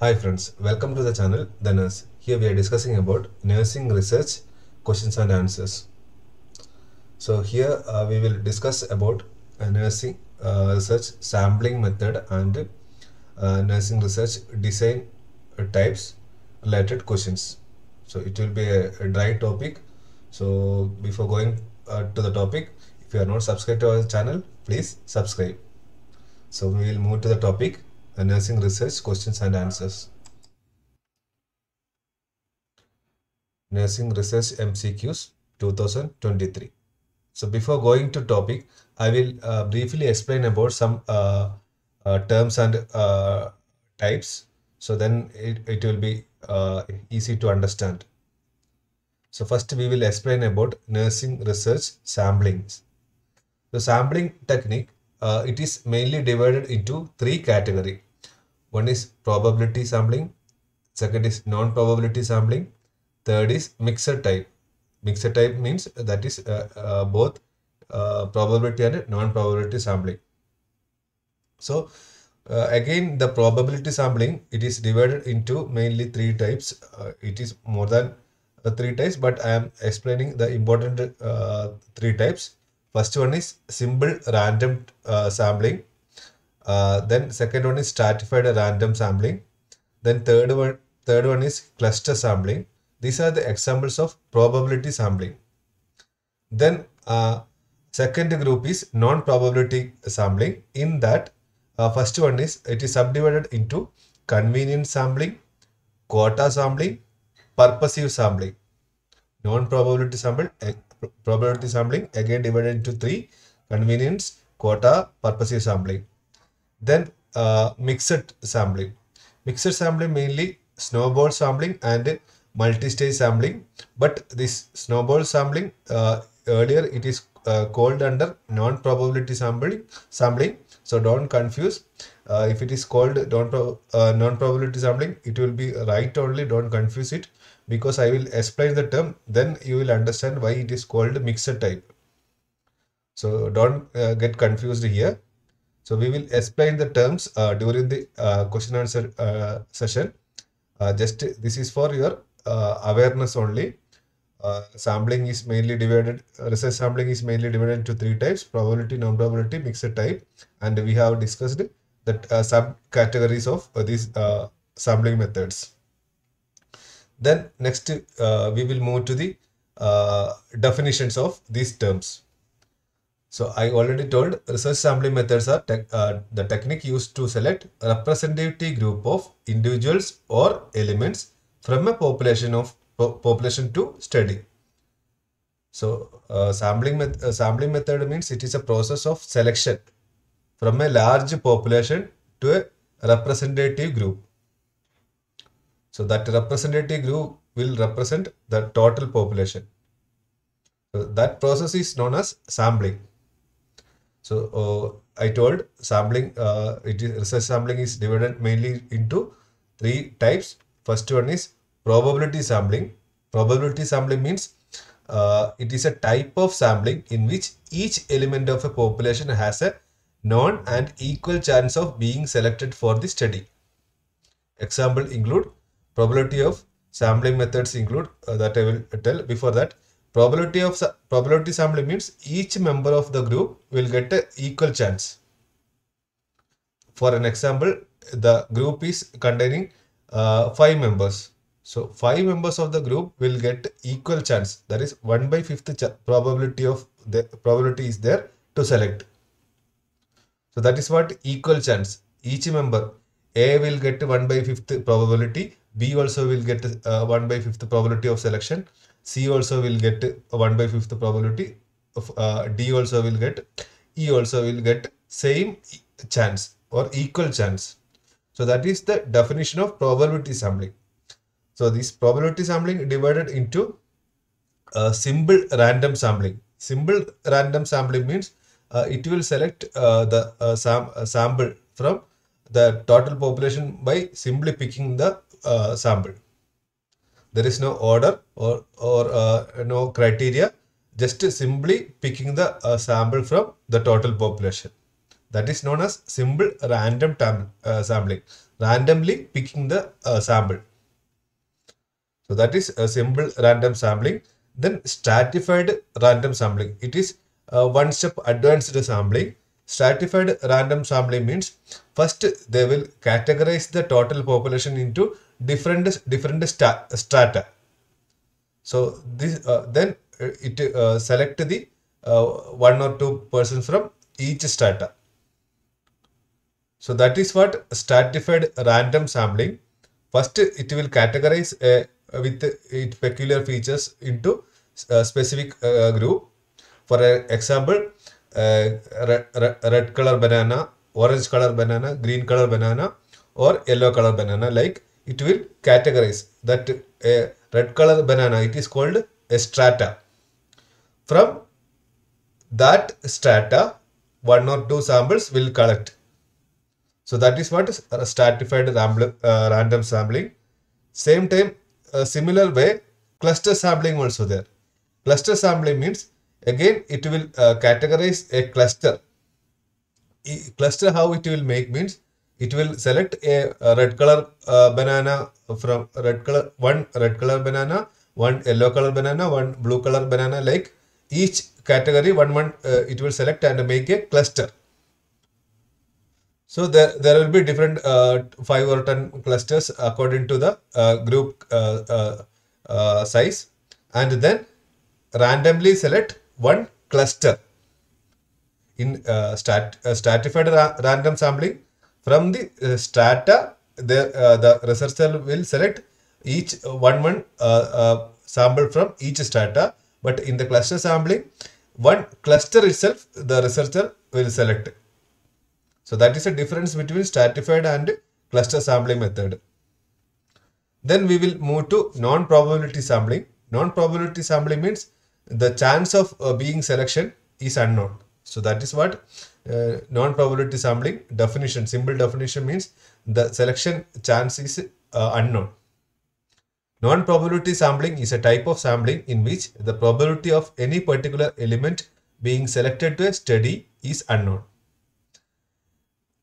Hi friends, welcome to the channel The Nurse. Here we are discussing about nursing research questions and answers. So here uh, we will discuss about uh, nursing uh, research sampling method and uh, nursing research design types related questions. So it will be a, a dry topic. So before going uh, to the topic, if you are not subscribed to our channel, please subscribe. So we will move to the topic uh, nursing research questions and answers. Nursing research MCQs 2023. So before going to topic, I will uh, briefly explain about some uh, uh, terms and uh, types. So then it, it will be uh, easy to understand. So first we will explain about nursing research samplings. The sampling technique, uh, it is mainly divided into three category. One is probability sampling, second is non-probability sampling, third is mixer type. Mixer type means that is uh, uh, both uh, probability and non-probability sampling. So uh, again the probability sampling it is divided into mainly three types. Uh, it is more than uh, three types but I am explaining the important three types. First one is simple random sampling. Uh, then second one is stratified random sampling. Then third one third one is cluster sampling. These are the examples of probability sampling. Then uh, second group is non-probability sampling. In that, uh, first one is it is subdivided into convenience sampling, quota sampling, purposive sampling. Non-probability sample, eh, probability sampling again divided into three: convenience, quota, purposive sampling. Then uh, mixed sampling. Mixed sampling mainly snowball sampling and multi-stage sampling. But this snowball sampling uh, earlier it is uh, called under non-probability sampling. Sampling. So don't confuse. Uh, if it is called uh, non-probability sampling, it will be right only. Don't confuse it because I will explain the term. Then you will understand why it is called mixed type. So don't uh, get confused here. So we will explain the terms uh, during the uh, question answer uh, session. Uh, just this is for your uh, awareness only. Uh, sampling is mainly divided. Research sampling is mainly divided into three types: probability, non-probability, mixed type, and we have discussed that uh, subcategories of these sampling methods. Then next we will move to the definitions of these terms. So I already told research sampling methods are uh, the technique used to select a representative group of individuals or elements from a population of po- population to study. So uh, sampling met- uh, sampling method means it is a process of selection from a large population to a representative group. So that representative group will represent the total population. So that process is known as sampling. So uh, I told sampling, uh, it is research sampling is divided mainly into three types. First one is probability sampling. Probability sampling means uh, it is a type of sampling in which each element of a population has a known and equal chance of being selected for the study. Example include probability of sampling methods include uh, that I will tell before that probability of probability sampling means each member of the group will get a equal chance. For an example the group is containing uh, five members. So five members of the group will get equal chance. That is 1 by 5th ch- probability of the probability is there to select. So that is what equal chance. Each member a will get 1 by 5th probability. B also will get uh, 1 by 5th probability of selection C also will get 1 by 5th probability of uh, D also will get E also will get same chance or equal chance. So that is the definition of probability sampling. So this probability sampling divided into uh, simple random sampling. Simple random sampling means uh, it will select uh, the uh, sam- uh, sample from the total population by simply picking the uh, sample there is no order or or uh, no criteria just simply picking the uh, sample from the total population that is known as simple random tam- uh, sampling randomly picking the uh, sample. So that is a simple random sampling. Then stratified random sampling. It is uh, one step advanced sampling. Stratified random sampling means first they will categorize the total population into different different strata. So this uh, then uh, it uh, select the uh, one or two persons from each strata. So that is what stratified random sampling. First, it will categorize uh, with its peculiar features into a specific uh, group. For example, red, red color banana, orange color banana, green color banana, or yellow color banana. Like it will categorize that a red color banana. It is called a strata. From that strata, one or two samples will collect. So that is what is stratified uh, random sampling. Same time, a similar way, cluster sampling also there. Cluster sampling means again it will uh, categorize a cluster. E- cluster how it will make means it will select a, red color uh, banana from red color one red color banana, one yellow color banana, one blue color banana. Like each category one one uh, it will select and make a cluster. So there, there will be different uh, five or ten clusters according to the uh, group uh, uh, uh, size, and then randomly select one cluster. In uh, stat, stratified ra- random sampling from the uh, strata. The uh, the researcher will select each one one uh, uh, sample from each strata, but in the cluster sampling, one cluster itself the researcher will select. So that is a difference between stratified and cluster sampling method. Then we will move to non-probability sampling. Non-probability sampling means the chance of uh, being selection is unknown. So that is what uh, non-probability sampling definition, simple definition means the selection chance is uh, unknown. Non-probability sampling is a type of sampling in which the probability of any particular element being selected to a study is unknown.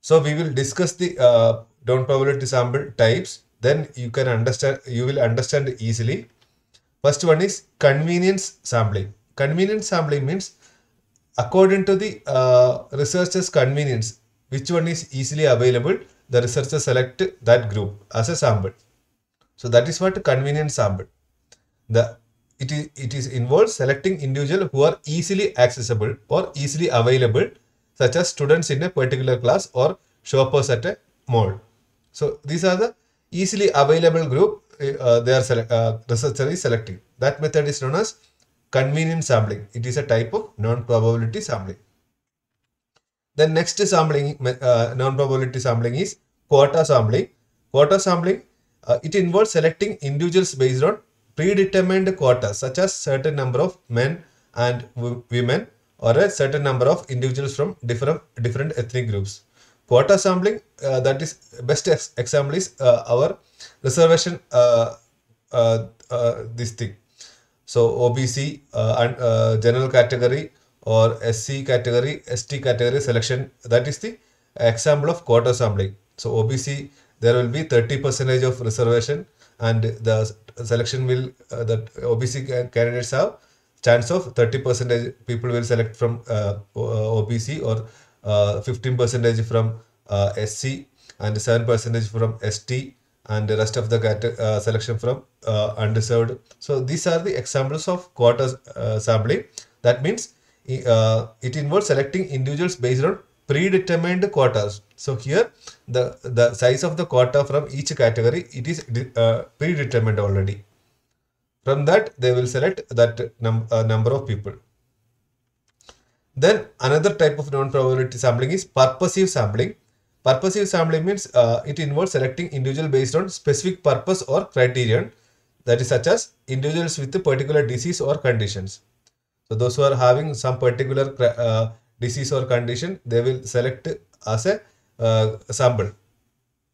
So we will discuss the uh, down probability sample types. Then you can understand. You will understand easily. First one is convenience sampling. Convenience sampling means according to the uh, researcher's convenience, which one is easily available, the researcher select that group as a sample. So that is what convenience sample. The it is it is involves selecting individual who are easily accessible or easily available such as students in a particular class or shoppers at a mall. So these are the easily available group uh, they are select, uh, researcher is selecting. That method is known as convenience sampling. It is a type of non-probability sampling. The next sampling, uh, non-probability sampling is quota sampling. Quota sampling, uh, it involves selecting individuals based on predetermined quotas such as certain number of men and women or a certain number of individuals from different different ethnic groups. Quota sampling, uh, that is best ex- example is uh, our reservation uh, uh, this thing. So OBC uh, and uh, general category or SC category, ST category selection. That is the example of quota sampling. So OBC there will be 30 percentage of reservation and the selection will uh, that OBC candidates have chance of 30 percentage people will select from uh, OBC or uh, 15 percentage from uh, SC and 7 percentage from ST and the rest of the uh, selection from uh, undeserved. So these are the examples of quota uh, sampling. That means uh, it involves selecting individuals based on predetermined quotas. So here the the size of the quota from each category it is uh, predetermined already. From that they will select that num- uh, number of people. Then another type of non-probability sampling is purposive sampling. Purposive sampling means uh, it involves selecting individual based on specific purpose or criterion that is such as individuals with a particular disease or conditions. So those who are having some particular uh, disease or condition, they will select as a uh, sample.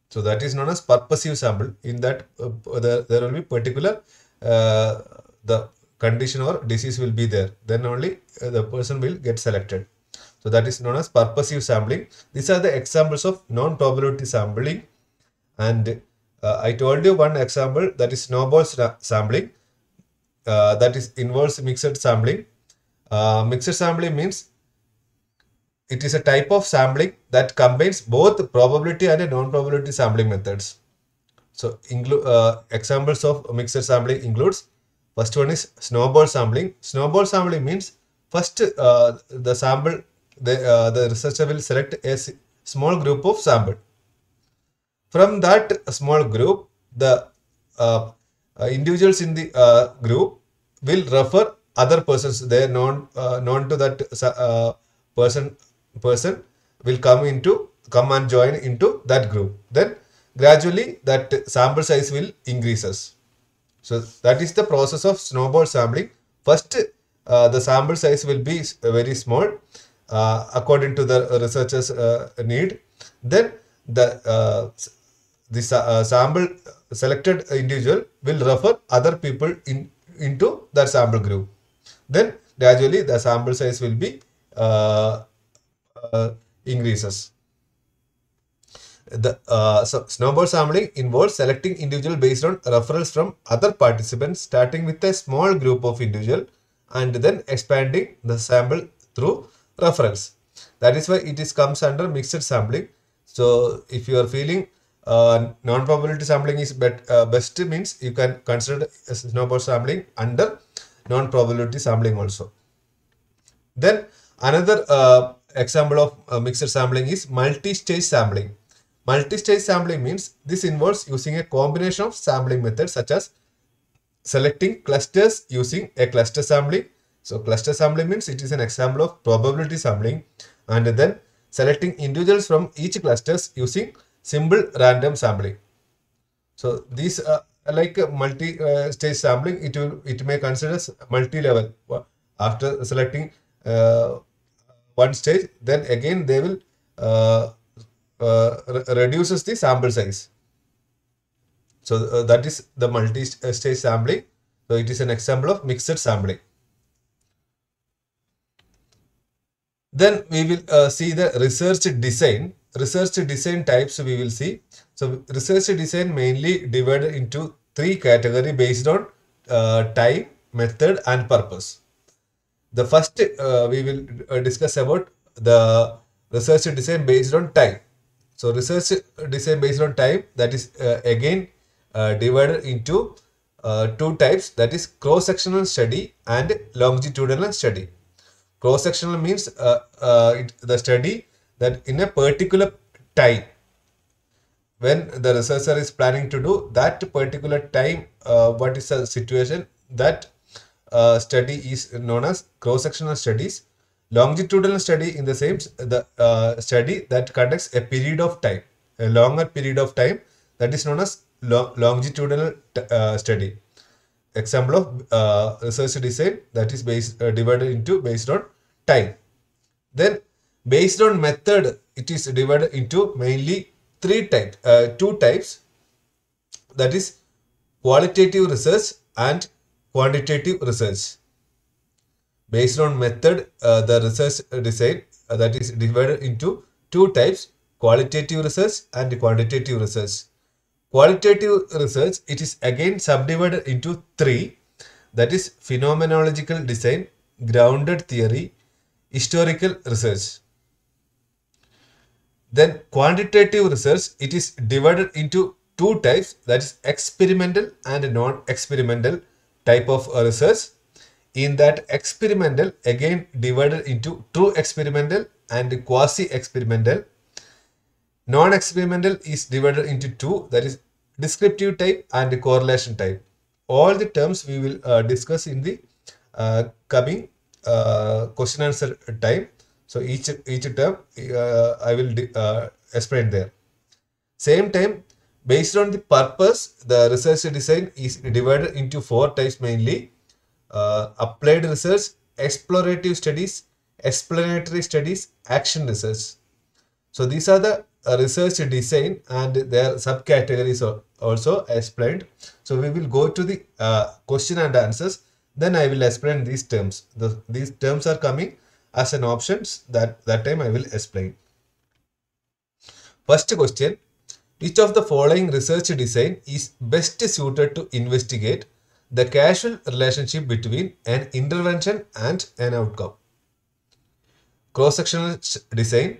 So that is known as purposive sample. In that, uh, there, will be particular uh, the condition or disease will be there. Then only uh, the person will get selected. So that is known as purposive sampling. These are the examples of non-probability sampling. And uh, I told you one example that is snowball sampling. Uh, that is involves mixed sampling. Uh, mixed sampling means it is a type of sampling that combines both probability and non-probability sampling methods. So uh, examples of mixed sampling includes first one is snowball sampling. Snowball sampling means first uh, the sample the uh, the researcher will select a small group of sample. From that small group, the uh, uh, individuals in the uh, group will refer other persons. They known uh, known to that uh, person person will come into come and join into that group. Then gradually that sample size will increases. So that is the process of snowball sampling. First, uh, the sample size will be very small according to the researchers' uh, need. Then the uh, the uh, sample selected individual will refer other people in into that sample group. Then gradually the sample size will be uh, uh, increases. The uh, so snowball sampling involves selecting individual based on referrals from other participants, starting with a small group of individual and then expanding the sample through referrals. That is why it is comes under mixed sampling. So if you are feeling uh, non-probability sampling is bet, uh, best means you can consider snowball sampling under non-probability sampling also. Then another uh, example of uh, mixed sampling is multi-stage sampling. Multi-stage sampling means this involves using a combination of sampling methods such as selecting clusters using a cluster sampling. So cluster sampling means it is an example of probability sampling and then selecting individuals from each clusters using simple random sampling. So these are like multi-stage sampling. It will it may consider multi-level. After selecting uh, one stage, then again they will uh, uh, re- reduces the sample size. So uh, that is the multi-stage sampling. So it is an example of mixed sampling. Then we will uh, see the research design. Research design types we will see. So research design mainly divided into three category based on uh, time, method, and purpose. The first uh, we will uh, discuss about the research design based on time. So research design based on time that is uh, again uh, divided into two types that is cross-sectional study and longitudinal study. Cross-sectional means uh, uh, it, the study that in a particular time when the researcher is planning to do that particular time uh, what is the situation? That uh, study is known as cross-sectional studies. Longitudinal study in the same the uh, study that conducts a period of time a longer period of time that is known as lo- longitudinal uh, study example of uh, research design that is based uh, divided into based on time. Then based on method it is divided into mainly three types uh, two types. That is qualitative research and quantitative research. Based on method uh, the research design uh, that is divided into two types qualitative research and quantitative research qualitative research it is again subdivided into three. That is phenomenological design grounded theory historical research. Then quantitative research it is divided into two types. That is experimental and non-experimental type of research. In that experimental again divided into true experimental and quasi experimental non-experimental is divided into two that is descriptive type and correlation type. All the terms we will uh, discuss in the uh, coming uh, question answer time. So each each term uh, i will uh, explain there. Same time based on the purpose the research design is divided into four types mainly. Uh, applied research explorative studies explanatory studies action research. So these are the research design and their subcategories are also explained. So we will go to the uh, question and answers. Then I will explain these terms. The, these terms are coming as an options that that time I will explain. First question: which of the following research design is best suited to investigate the causal relationship between an intervention and an outcome? Cross-sectional design,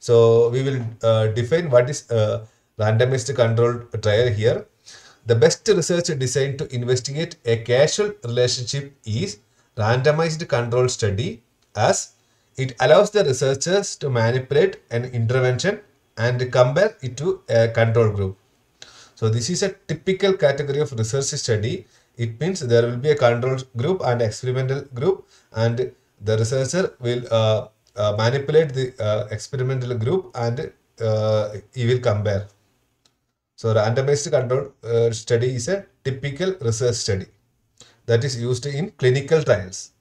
So we will uh, define what is a randomized controlled trial here. The best research design to investigate a causal relationship is randomized control study as it allows the researchers to manipulate an intervention and compare it to a control group. So this is a typical category of research study. It means there will be a control group and experimental group and the researcher will uh, uh, manipulate the uh, experimental group and uh, he will compare. So randomized control uh, study is a typical research study that is used in clinical trials.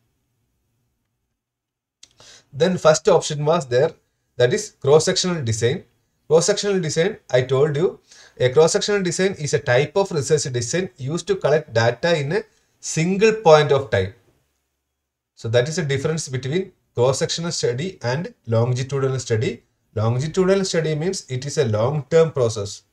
Then first option was there that is cross-sectional design. Cross-sectional design I told you a cross-sectional design is a type of research design used to collect data in a single point of time. So that is a difference between cross-sectional study and longitudinal study. Longitudinal study means it is a long-term process.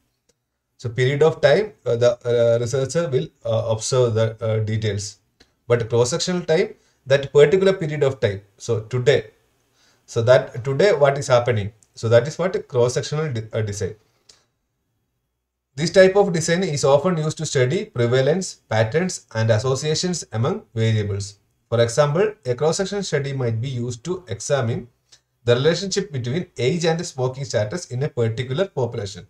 So period of time uh, the uh, researcher will uh, observe the uh, details. But cross-sectional time that particular period of time. So today so that today what is happening? So that is what cross-sectional de uh, design. This type of design is often used to study prevalence, patterns and associations among variables. For example, a cross-sectional study might be used to examine the relationship between age and smoking status in a particular population.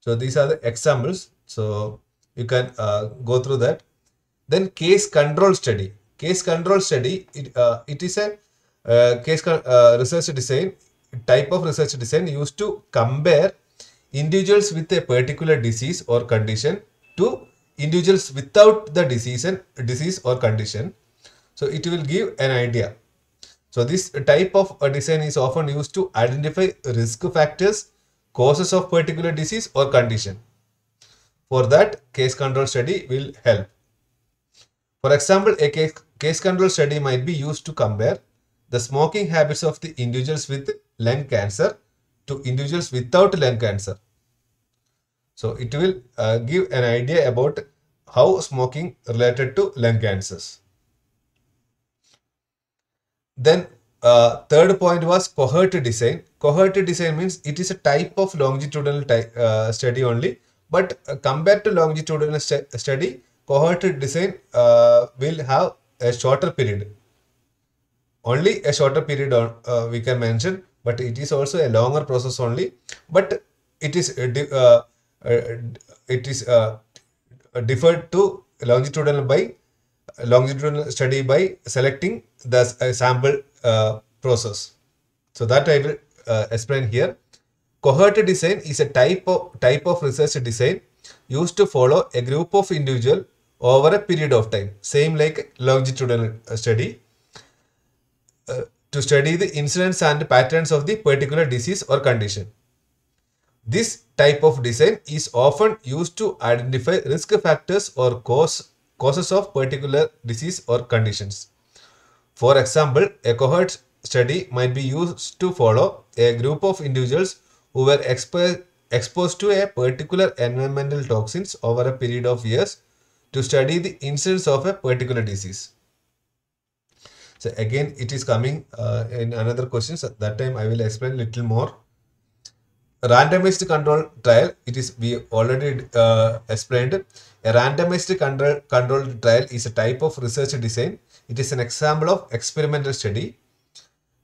So these are the examples. So you can uh, go through that. Then case control study. Case control study, it, uh, it is a uh, case uh, research design type of research design used to compare individuals with a particular disease or condition to individuals without the disease and disease or condition so it will give an idea so this type of a design is often used to identify risk factors causes of particular disease or condition for that case control study will help for example a case, case control study might be used to compare the smoking habits of the individuals with lung cancer to individuals without lung cancer. So it will uh, give an idea about how smoking related to lung cancers. Then uh, third point was cohort design. Cohort design means it is a type of longitudinal type, uh, study only. But uh, compared to longitudinal st study, cohort design uh, will have a shorter period only a shorter period on, uh, we can mention but it is also a longer process only but it is it is deferred to longitudinal by longitudinal study by selecting the uh, sample process so that i will explain here cohort design is a type of type of research design used to follow a group of individual over a period of time same like longitudinal study uh, to study the incidence and patterns of the particular disease or condition. This type of design is often used to identify risk factors or cause, causes of particular disease or conditions. For example, a cohort study might be used to follow a group of individuals who were expo exposed to a particular environmental toxins over a period of years to study the incidence of a particular disease. So again, it is coming uh, in another question. So that time I will explain little more. Randomized control trial, it is we already uh, explained. A randomized control, control trial is a type of research design. It is an example of experimental study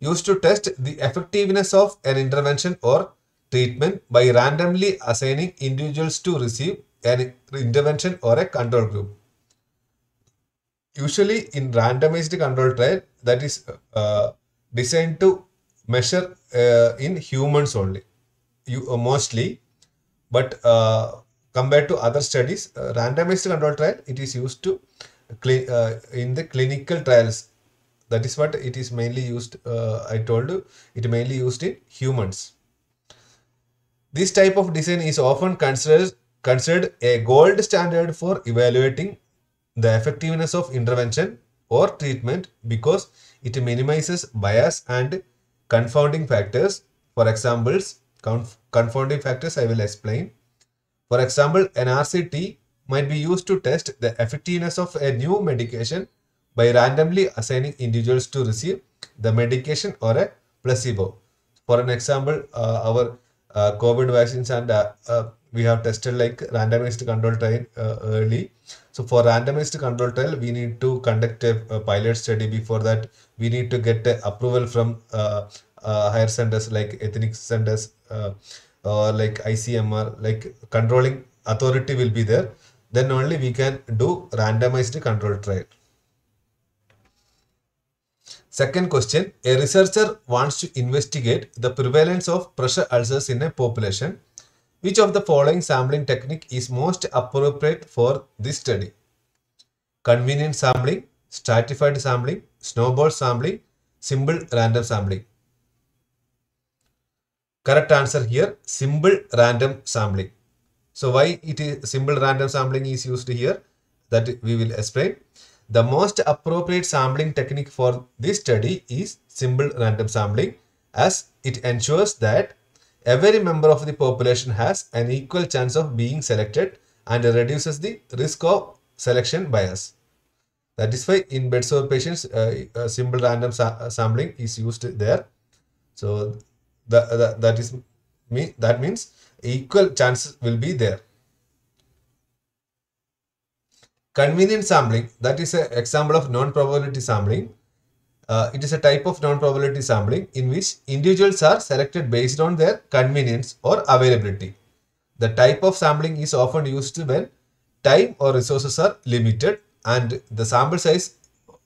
used to test the effectiveness of an intervention or treatment by randomly assigning individuals to receive an intervention or a control group usually in randomized control trial that is uh, designed to measure uh, in humans only you uh, mostly but uh, compared to other studies, uh, randomized control trial, it is used to uh, in the clinical trials. That is what it is mainly used. I told you, it mainly used in humans. This type of design is often considered considered a gold standard for evaluating the effectiveness of intervention or treatment because it minimizes bias and confounding factors. For examples, conf- confounding factors I will explain. For example, an RCT might be used to test the effectiveness of a new medication by randomly assigning individuals to receive the medication or a placebo. For an example, uh, our uh, COVID vaccines and uh, uh, we have tested like randomized control trial uh, early. So for randomized control trial, we need to conduct a, a pilot study. Before that, we need to get approval from uh, higher centers like ethnic centers uh, or like ICMR, like controlling authority will be there. Then only we can do randomized control trial. Second question A researcher wants to investigate the prevalence of pressure ulcers in a population. Which of the following sampling technique is most appropriate for this study? Convenient sampling, stratified sampling, snowball sampling, simple random sampling. Correct answer here simple random sampling. So why it is simple random sampling is used here that we will explain. The most appropriate sampling technique for this study is simple random sampling as it ensures that every member of the population has an equal chance of being selected and reduces the risk of selection bias. That is why in bedsore patients, uh, uh, simple random sa- sampling is used there. So the, that is me that means equal chances will be there. Convenient sampling, that is an example of non-probability sampling. Uh, it is a type of non-probability sampling in which individuals are selected based on their convenience or availability. The type of sampling is often used when time or resources are limited and the sample size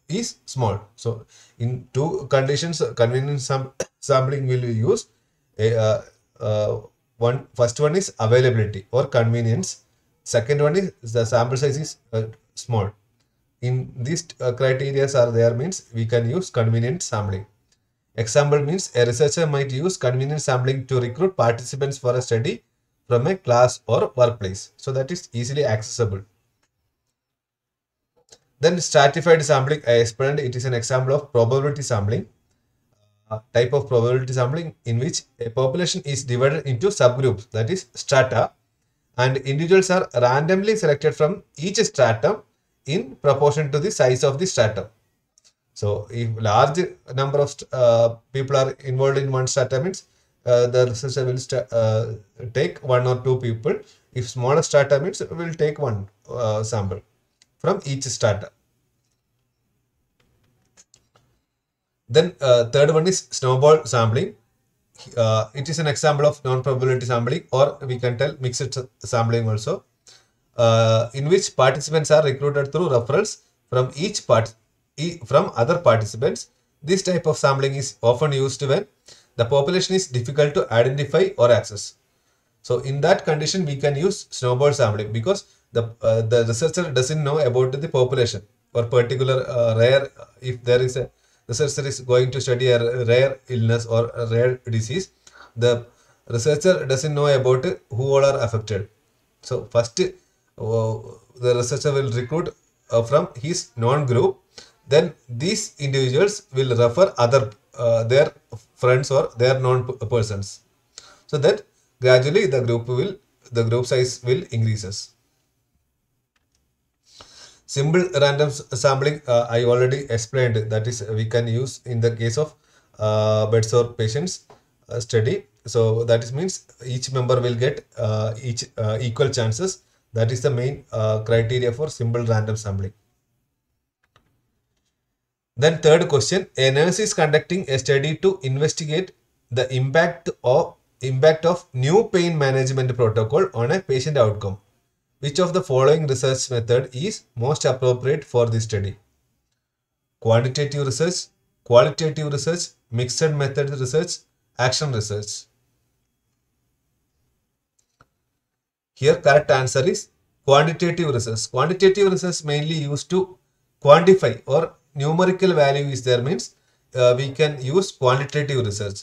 is small. So, in two conditions, convenience sam- sampling will be used. Uh, uh, one first one is availability or convenience. Second one is the sample size is uh, small. In these uh, criterias are there means we can use convenient sampling. Example means a researcher might use convenient sampling to recruit participants for a study from a class or workplace. So that is easily accessible then stratified sampling i explained it is an example of probability sampling uh, type of probability sampling in which a population is divided into subgroups that is strata and individuals are randomly selected from each stratum in proportion to the size of the stratum. So if large number of uh, people are involved in one strata means uh, the researcher will uh, take one or two people. If smaller strata means will take one uh, sample from each strata. Then uh, third one is snowball sampling. Uh, it is an example of non-probability sampling or we can tell mixed sampling also uh, in which participants are recruited through referrals from each part e- from other participants. This type of sampling is often used when the population is difficult to identify or access. So in that condition, we can use snowball sampling because the uh, the researcher doesn't know about the population or particular uh, rare. If there is a researcher is going to study a rare illness or a rare disease, the researcher doesn't know about who all are affected. So first, uh, the researcher will recruit uh, from his known group. Then these individuals will refer other uh, their friends or their known p- persons. So that gradually the group will the group size will increases. Simple random sampling uh, I already explained that is we can use in the case of uh, bedsore patients uh, study. So that is means each member will get uh, each uh, equal chances. That is the main uh, criteria for simple random sampling. Then third question, a nurse is conducting a study to investigate the impact of impact of new pain management protocol on a patient outcome. Which of the following research method is most appropriate for this study? Quantitative research, qualitative research, mixed method research, action research. Here correct answer is quantitative research. Quantitative research mainly used to quantify or numerical value is there means uh, we can use quantitative research.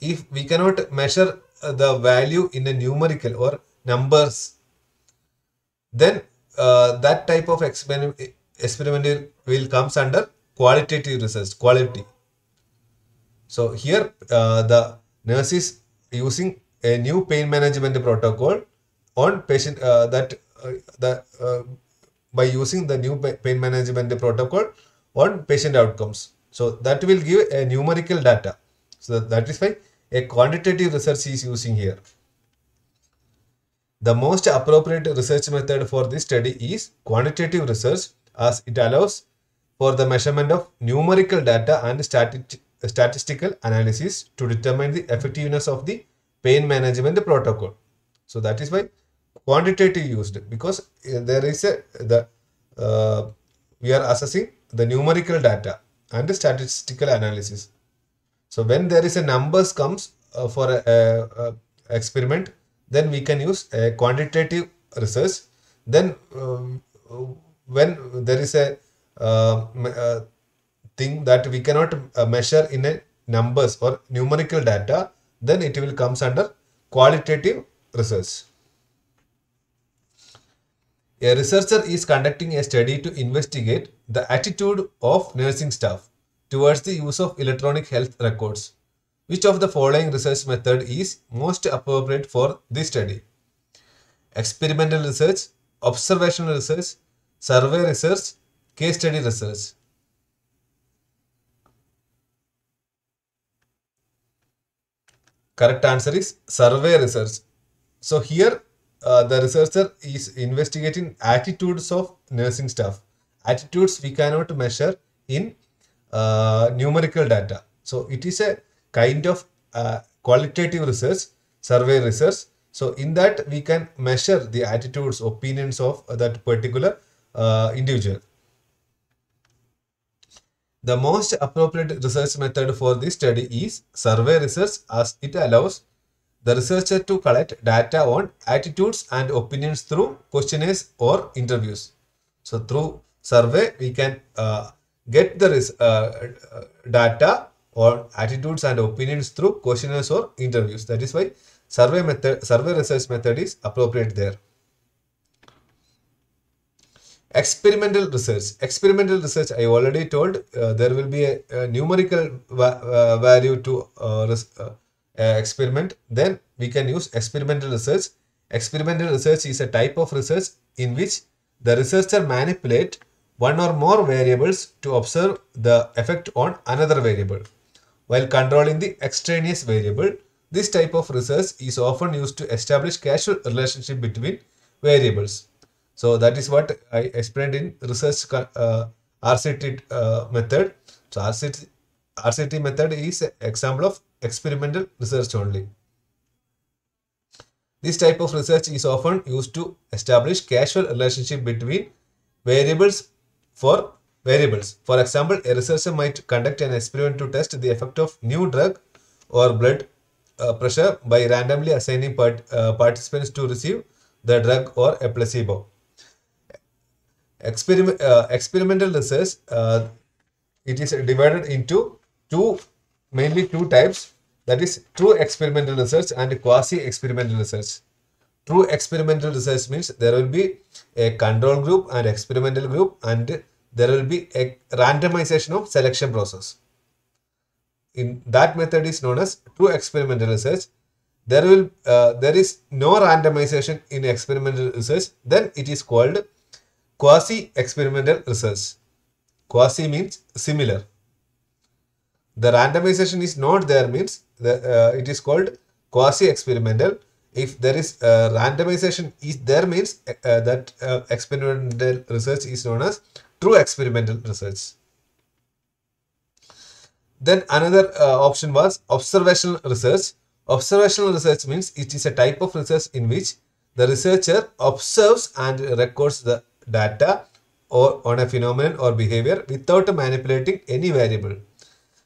If we cannot measure uh, the value in a numerical or numbers, then uh, that type of experiment experiment will comes under qualitative research, quality. So here uh, the nurse is using a new pain management protocol on patient uh, that uh, the uh, by using the new pain management protocol on patient outcomes. So that will give a numerical data. So that is why a quantitative research is using here. The most appropriate research method for this study is quantitative research as it allows for the measurement of numerical data and stati- statistical analysis to determine the effectiveness of the pain management protocol. So that is why quantitative used because uh, there is a the uh, we are assessing the numerical data and the statistical analysis. So when there is a numbers comes uh, for a, a, a experiment, then we can use a quantitative research. Then um, when there is a uh, uh, thing that we cannot uh, measure in a numbers or numerical data, then it will comes under qualitative research. A researcher is conducting a study to investigate the attitude of nursing staff towards the use of electronic health records. Which of the following research method is most appropriate for this study? Experimental research, observational research, survey research, case study research. Correct answer is survey research. So here uh, the researcher is investigating attitudes of nursing staff. Attitudes we cannot measure in uh, numerical data. So it is a kind of uh, qualitative research, survey research. So in that we can measure the attitudes, opinions of that particular uh, individual. The most appropriate research method for this study is survey research as it allows the researcher to collect data on attitudes and opinions through questionnaires or interviews. So through survey, we can uh, get the uh, uh, data on attitudes and opinions through questionnaires or interviews. That is why survey method, survey research method is appropriate there. Experimental research. Experimental research, I already told uh, there will be a, a numerical va- uh, value to uh, uh, experiment. Then we can use experimental research. Experimental research is a type of research in which the researcher manipulate one or more variables to observe the effect on another variable while controlling the extraneous variable. This type of research is often used to establish causal relationship between variables. So that is what I explained in research uh, RCT uh, method. So RCT, RCT method is an example of experimental research only. This type of research is often used to establish causal relationship between variables for variables. For example, a researcher might conduct an experiment to test the effect of new drug or blood uh, pressure by randomly assigning part, uh, participants to receive the drug or a placebo. Experiment, uh, experimental research, uh, it is divided into two, mainly two types. That is true experimental research and quasi-experimental research. True experimental research means there will be a control group and experimental group and there will be a randomization of selection process. In that method is known as true experimental research. There will uh, there is no randomization in experimental research. Then it is called quasi experimental research. Quasi means similar. The randomization is not there means the, uh, it is called quasi experimental. If there is uh, randomization is there means uh, that uh, experimental research is known as true experimental research. Then another uh, option was observational research. Observational research means it is a type of research in which the researcher observes and records the data or on a phenomenon or behavior without manipulating any variable.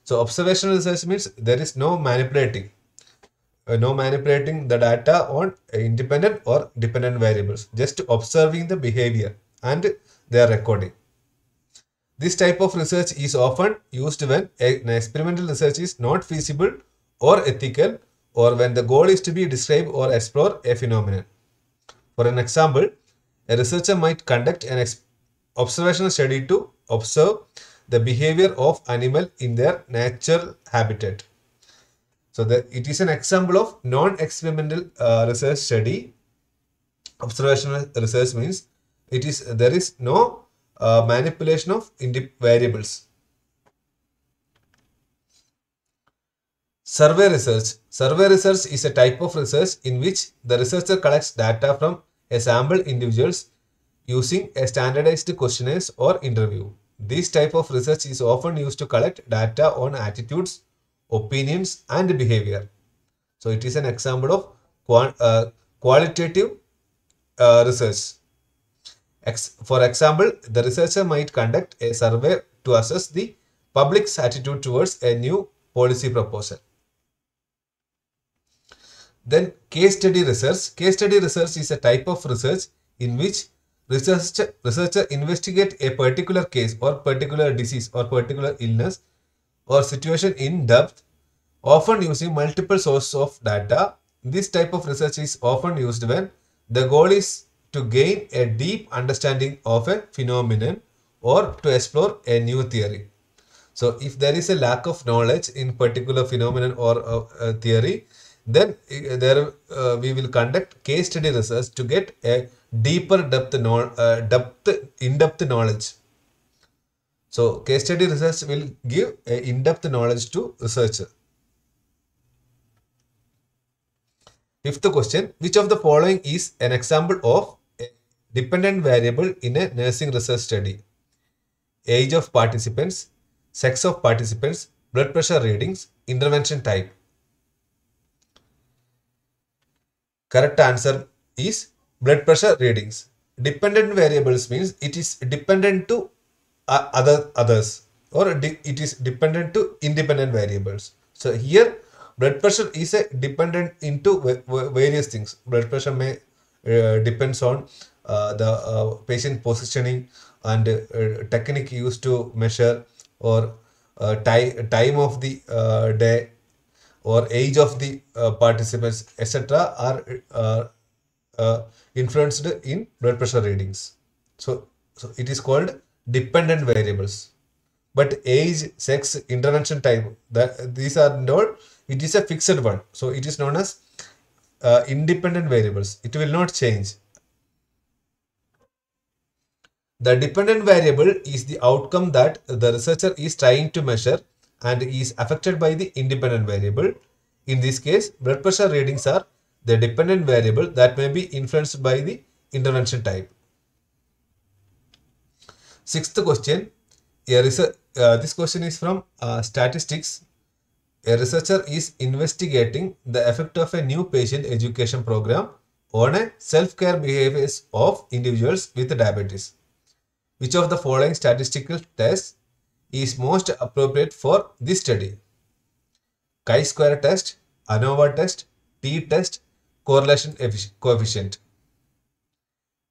So observational research means there is no manipulating. uh, no manipulating the data on independent or dependent variables, just observing the behavior and their recording. This type of research is often used when an experimental research is not feasible or ethical or when the goal is to be describe or explore a phenomenon. For an example, a researcher might conduct an observational study to observe the behavior of animal in their natural habitat. So the, it is an example of non-experimental uh, research study. Observational research means it is there is no uh, manipulation of variables. Survey research. Survey research is a type of research in which the researcher collects data from a sample individuals using a standardized questionnaires or interview. This type of research is often used to collect data on attitudes, opinions and behavior. So it is an example of qual uh, qualitative uh, research. For example, the researcher might conduct a survey to assess the public's attitude towards a new policy proposal. Then case study research. Case study research is a type of research in which researcher, researcher investigate a particular case or particular disease or particular illness or situation in depth, often using multiple sources of data. This type of research is often used when the goal is to gain a deep understanding of a phenomenon or to explore a new theory. So if there is a lack of knowledge in particular phenomenon or a, a theory, then uh, there uh, we will conduct case study research to get a deeper depth, uh, depth in-depth knowledge. So case study research will give in-depth knowledge to researcher. Fifth question, which of the following is an example of dependent variable in a nursing research study? Age of participants, sex of participants, blood pressure readings, intervention type. Correct answer is blood pressure readings. Dependent variables means it is dependent to other others or it is dependent to independent variables. So here blood pressure is a dependent into various things. Blood pressure may uh, depends on the uh, patient positioning and uh, technique used to measure or uh, time of the uh, day or age of the participants etc are uh, influenced in blood pressure readings. So, so it is called dependent variables. But age, sex, intervention type, that these are not, it is a fixed one. So it is known as uh, independent variables. It will not change. The dependent variable is the outcome that the researcher is trying to measure and is affected by the independent variable. In this case, blood pressure readings are the dependent variable that may be influenced by the intervention type. Sixth question, a research, uh, this question is from uh, statistics. A researcher is investigating the effect of a new patient education program on a self-care behaviors of individuals with diabetes. Which of the following statistical tests is most appropriate for this study? Chi-square test, ANOVA test, t-test, correlation coefficient.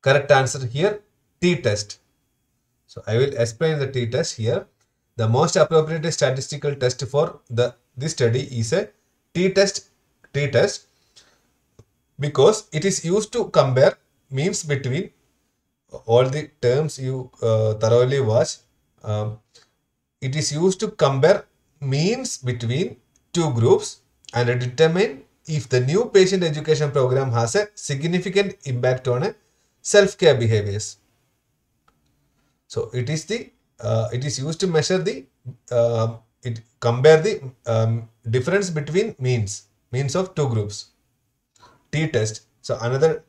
Correct answer here t-test. So I will explain the t-test here. The most appropriate statistical test for the this study is a t-test t-test because it is used to compare means between all the terms you uh, thoroughly watch. Um, it is used to compare means between two groups and determine if the new patient education program has a significant impact on self-care behaviors. So it is the uh, it is used to measure the uh, it compare the um, difference between means means of two groups. T-test. So another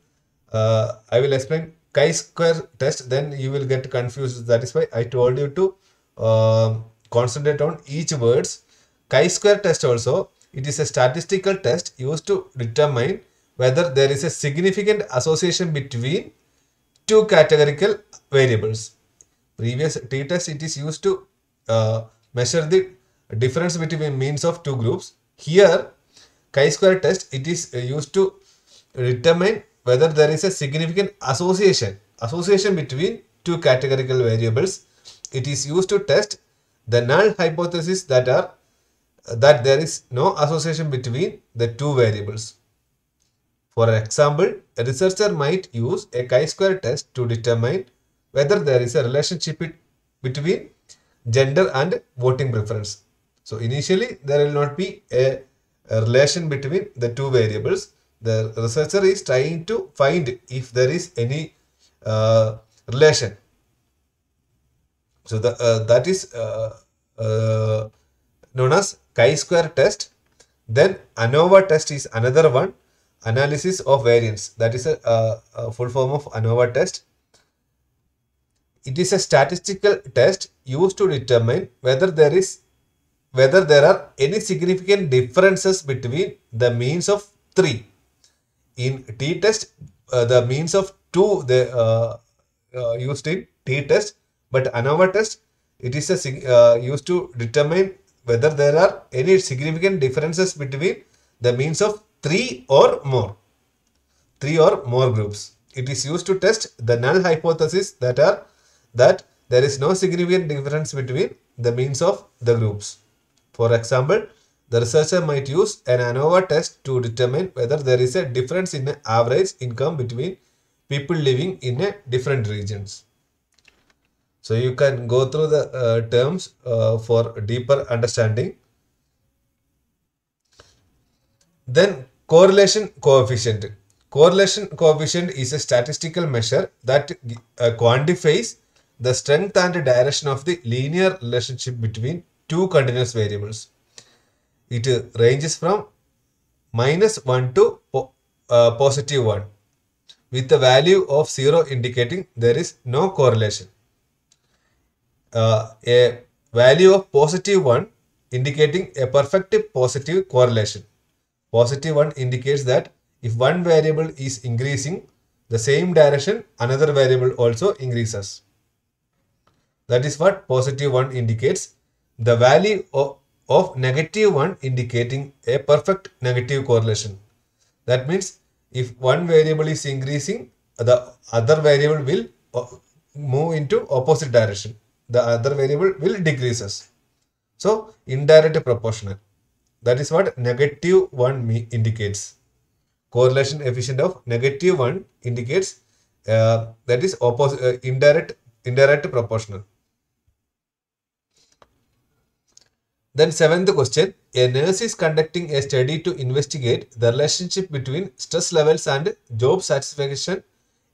uh, I will explain chi-square test. Then you will get confused. That is why I told you to um, concentrate on each words. Chi-square test also it is a statistical test used to determine whether there is a significant association between two categorical variables. Previous t-test it is used to uh, measure the difference between means of two groups. Here chi-square test, it is uh, used to determine whether there is a significant association association between two categorical variables. It is used to test the null hypothesis that are that there is no association between the two variables. For example, a researcher might use a chi-square test to determine whether there is a relationship between gender and voting preference. So initially there will not be a, a relation between the two variables. The researcher is trying to find if there is any uh, relation. So the, uh, that is uh, uh, known as chi-square test. Then ANOVA test is another one. Analysis of variance. That is a, a, a full form of ANOVA test. It is a statistical test used to determine whether there is whether there are any significant differences between the means of three. In t-test, uh, the means of 2 they uh, uh, used in t-test, but ANOVA test, it is a, uh, used to determine whether there are any significant differences between the means of 3 or more. 3 or more groups. It is used to test the null hypothesis that are that there is no significant difference between the means of the groups. For example, the researcher might use an ANOVA test to determine whether there is a difference in the average income between people living in a different regions. So you can go through the uh, terms uh, for deeper understanding. Then correlation coefficient. Correlation coefficient is a statistical measure that uh, quantifies the strength and direction of the linear relationship between two continuous variables. It ranges from minus 1 to po uh, positive 1 with the value of 0 indicating there is no correlation. Uh, a value of positive 1 indicating a perfect positive correlation. Positive 1 indicates that if one variable is increasing the same direction another variable also increases. That is what positive 1 indicates. The value of, of negative 1 indicating a perfect negative correlation. That means if one variable is increasing, the other variable will uh, move into opposite direction. The other variable will decreases. So indirect proportional. That is what negative 1 indicates. Correlation coefficient of negative 1 indicates uh, that is opposite uh, indirect indirect proportional. Then seventh question, a nurse is conducting a study to investigate the relationship between stress levels and job satisfaction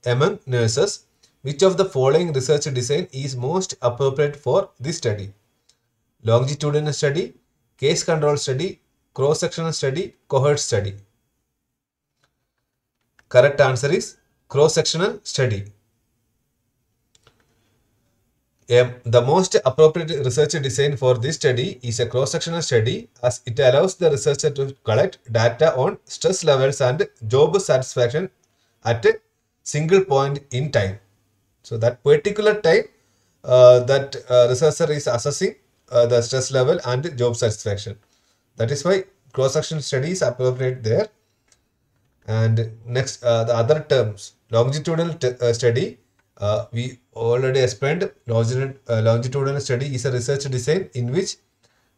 among nurses. Which of the following research design is most appropriate for this study? Longitudinal study, case control study, cross-sectional study, cohort study. Correct answer is cross-sectional study. The most appropriate research design for this study is a cross-sectional study as it allows the researcher to collect data on stress levels and job satisfaction at a single point in time. So that particular time uh, that uh, researcher is assessing uh, the stress level and job satisfaction. That is why cross-sectional study is appropriate there. And next, uh, the other terms, longitudinal uh, study uh, we already explained longitudinal, uh, longitudinal study is a research design in which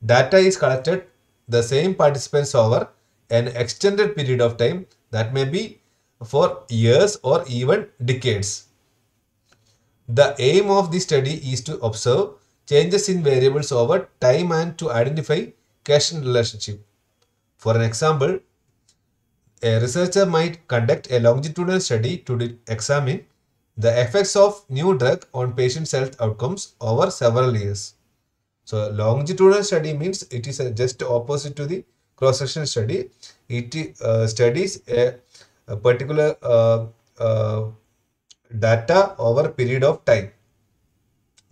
data is collected the same participants over an extended period of time that may be for years or even decades. The aim of the study is to observe changes in variables over time and to identify causal relationship. For an example, a researcher might conduct a longitudinal study to examine the effects of new drug on patient's health outcomes over several years. So longitudinal study means it is just opposite to the cross-sectional study. It uh, studies a, a particular uh, uh, data over a period of time.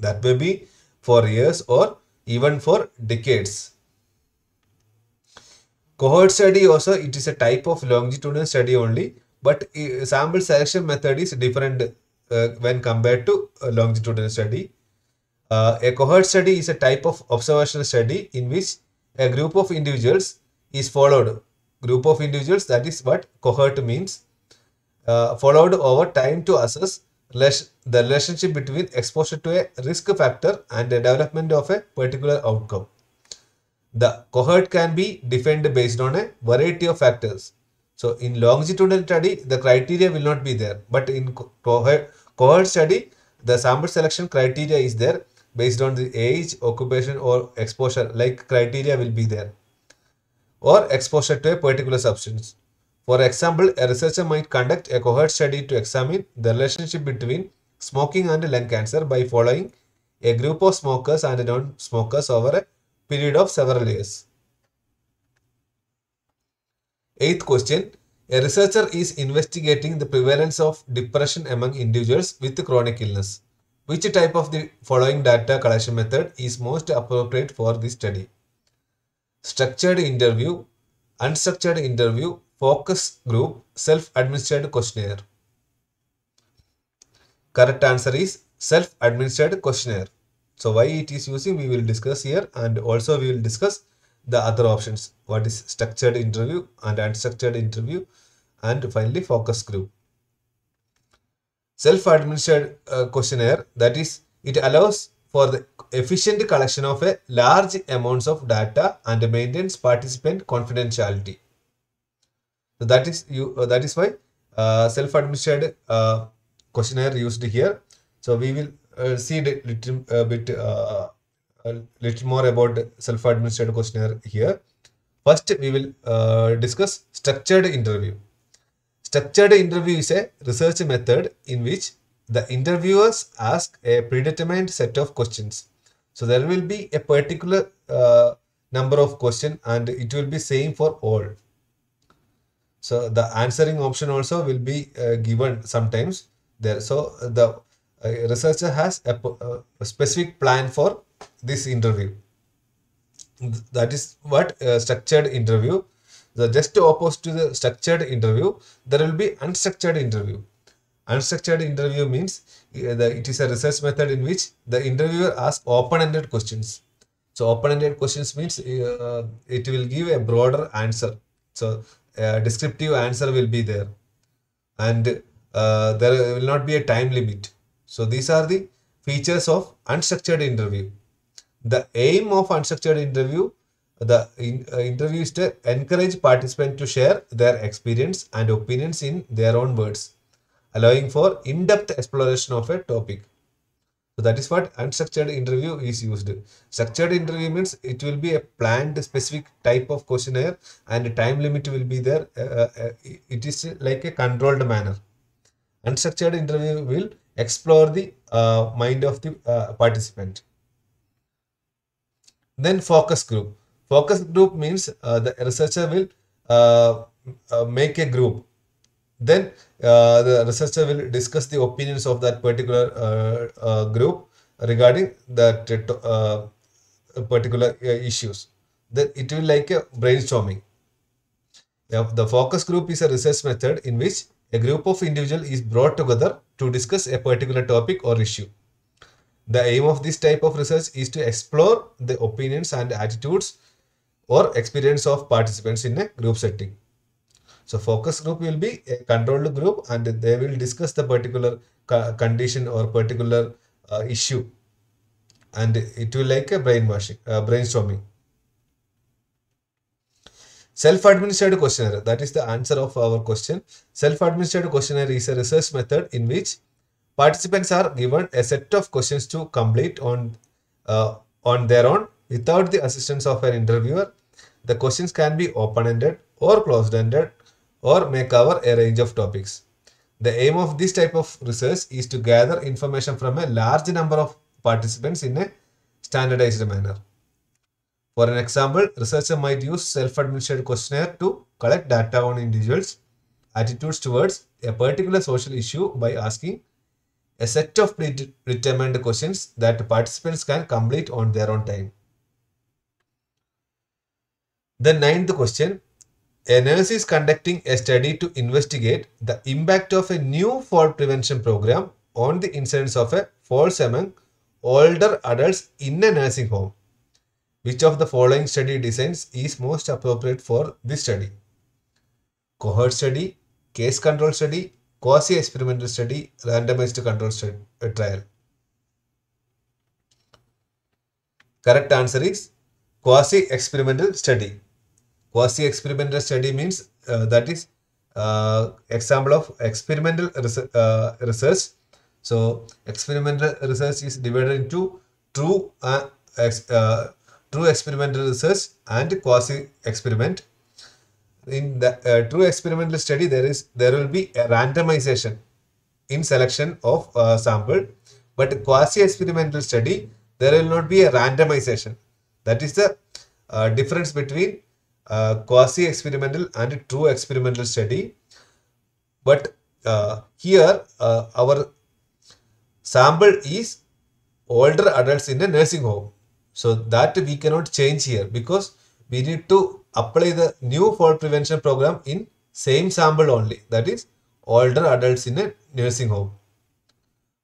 That may be for years or even for decades. Cohort study also it is a type of longitudinal study only but sample selection method is different uh, when compared to longitudinal study. Uh, a cohort study is a type of observational study in which a group of individuals is followed group of individuals, that is what cohort means, uh, followed over time to assess the relationship between exposure to a risk factor and the development of a particular outcome. The cohort can be defined based on a variety of factors. So in longitudinal study, the criteria will not be there, but in co- cohort, cohort study, the sample selection criteria is there based on the age, occupation, or exposure. Like criteria will be there, or exposure to a particular substance. For example, a researcher might conduct a cohort study to examine the relationship between smoking and lung cancer by following a group of smokers and non-smokers over a period of several years. Eighth question. A researcher is investigating the prevalence of depression among individuals with chronic illness. Which type of the following data collection method is most appropriate for this study? Structured interview, unstructured interview, focus group, self-administered questionnaire. Correct answer is self-administered questionnaire. So why it is using we will discuss here and also we will discuss the other options. What is structured interview and unstructured interview and finally focus group. Self-administered uh, questionnaire that is it allows for the efficient collection of a large amounts of data and maintains participant confidentiality. So that is you uh, that is why uh, self-administered uh, questionnaire used here. So we will uh, see a little bit uh, a little more about self-administered questionnaire here. First, we will uh, discuss structured interview. Structured interview is a research method in which the interviewers ask a predetermined set of questions. So there will be a particular uh, number of question and it will be same for all. So the answering option also will be uh, given sometimes there. So the uh, researcher has a, p- uh, a specific plan for this interview. That is what uh, structured interview. The just opposite to the structured interview, there will be unstructured interview. Unstructured interview means uh, the, it is a research method in which the interviewer asks open-ended questions. So open-ended questions means uh, it will give a broader answer. So a descriptive answer will be there, and uh, there will not be a time limit. So these are the features of unstructured interview. The aim of unstructured interview, the in, uh, interview is to encourage participants to share their experience and opinions in their own words, allowing for in-depth exploration of a topic. So that is what unstructured interview is used. Structured interview means it will be a planned specific type of questionnaire and a time limit will be there. Uh, uh, uh, it is like a controlled manner. Unstructured interview will explore the uh, mind of the uh, participant. Then focus group. Focus group means uh, the researcher will uh, uh, make a group. Then uh, the researcher will discuss the opinions of that particular uh, uh, group regarding that particular issues. Then it will like a brainstorming. The focus group is a research method in which a group of individuals is brought together to discuss a particular topic or issue. The aim of this type of research is to explore the opinions and attitudes or experience of participants in a group setting. So focus group will be a controlled group and they will discuss the particular condition or particular uh, issue and it will like a brainwashing, uh, brainstorming. Self-administered questionnaire, that is the answer of our question. Self-administered questionnaire is a research method in which participants are given a set of questions to complete on, uh, on their own without the assistance of an interviewer. The questions can be open-ended or closed-ended or may cover a range of topics. The aim of this type of research is to gather information from a large number of participants in a standardized manner. For an example, researcher might use self-administered questionnaire to collect data on individuals' attitudes towards a particular social issue by asking a set of predetermined questions that participants can complete on their own time. The ninth question A nurse is conducting a study to investigate the impact of a new fall prevention program on the incidence of a falls among older adults in a nursing home. Which of the following study designs is most appropriate for this study? cohort study, case control study, quasi-experimental study, randomized control study, uh, trial. Correct answer is quasi-experimental study. Quasi-experimental study means uh, that is uh, example of experimental research, uh, research. So experimental research is divided into true uh, ex, uh, true experimental research and quasi experiment. In the uh, true experimental study, there is there will be a randomization in selection of uh, sample, but quasi experimental study there will not be a randomization. That is the uh, difference between uh, quasi experimental and true experimental study. But uh, here uh, our sample is older adults in a nursing home. So that we cannot change here because we need to apply the new fall prevention program in same sample only. That is older adults in a nursing home.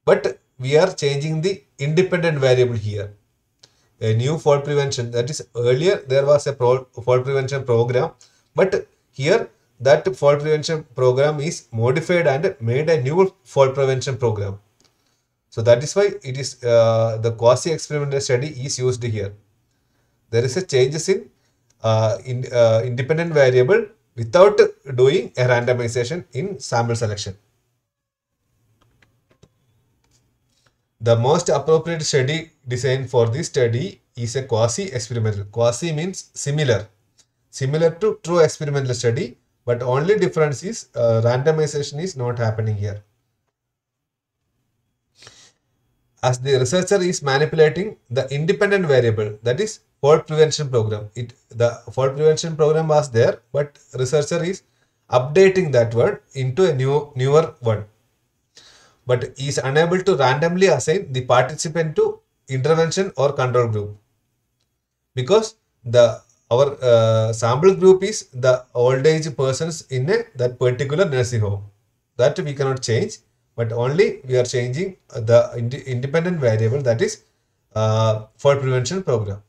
But we are changing the independent variable here. A new fall prevention that is earlier there was a fall prevention program, but here that fall prevention program is modified and made a new fall prevention program. So that is why it is uh, the quasi experimental study is used here. There is a changes in, uh, in uh, independent variable without doing a randomization in sample selection. The most appropriate study design for this study is a quasi experimental. Quasi means similar, similar to true experimental study, but only difference is uh, randomization is not happening here. as the researcher is manipulating the independent variable that is fall prevention program. It the fall prevention program was there but researcher is updating that one into a new newer one but is unable to randomly assign the participant to intervention or control group. Because the our uh, sample group is the old age persons in a that particular nursing home. That we cannot change but only we are changing the ind independent variable that is uh, for prevention program.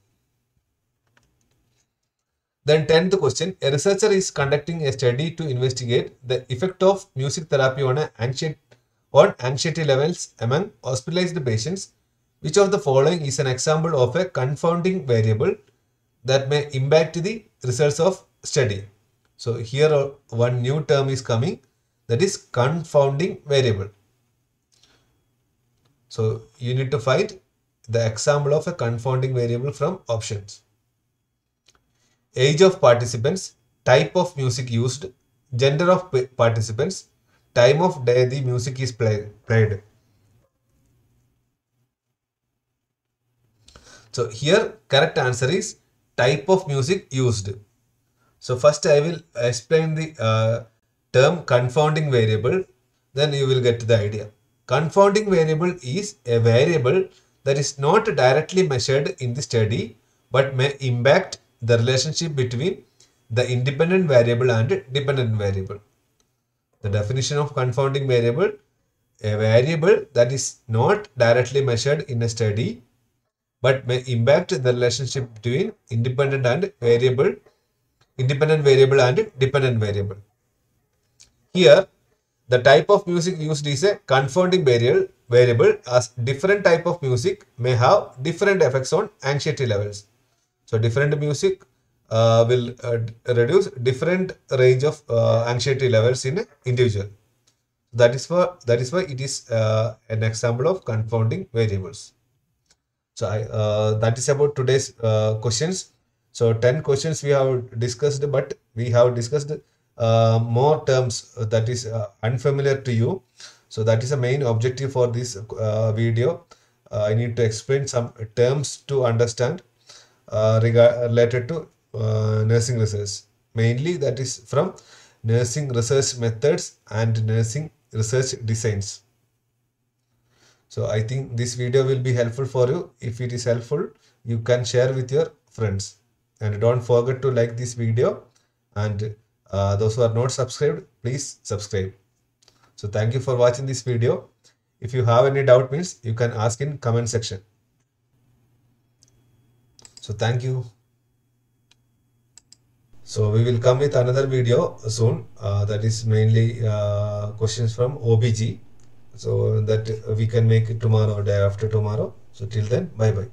Then 10th question, a researcher is conducting a study to investigate the effect of music therapy on anxiety, on anxiety levels among hospitalized patients. Which of the following is an example of a confounding variable that may impact the results of study? So here one new term is coming that is confounding variable. So you need to find the example of a confounding variable from options. Age of participants, type of music used, gender of participants, time of day the music is play, played. So here correct answer is type of music used. So first I will explain the uh, term confounding variable then you will get the idea. Confounding variable is a variable that is not directly measured in the study but may impact the relationship between the independent variable and dependent variable. The definition of confounding variable a variable that is not directly measured in a study but may impact the relationship between independent and variable independent variable and dependent variable. Here, the type of music used is a confounding variable, variable as different type of music may have different effects on anxiety levels. So, different music uh, will uh, reduce different range of uh, anxiety levels in an individual. That is for that is why it is uh, an example of confounding variables. So, I, uh, that is about today's uh, questions. So, 10 questions we have discussed, but we have discussed more terms that is unfamiliar to you. So that is the main objective for this video. I need to explain some terms to understand related to nursing research. Mainly that is from nursing research methods and nursing research designs. So I think this video will be helpful for you. If it is helpful, you can share with your friends. And don't forget to like this video and uh, those who are not subscribed, please subscribe. So thank you for watching this video. If you have any doubt means you can ask in comment section. So thank you. So we will come with another video soon. Uh, that is mainly uh, questions from OBG. So that we can make it tomorrow or day after tomorrow. So till then, bye bye.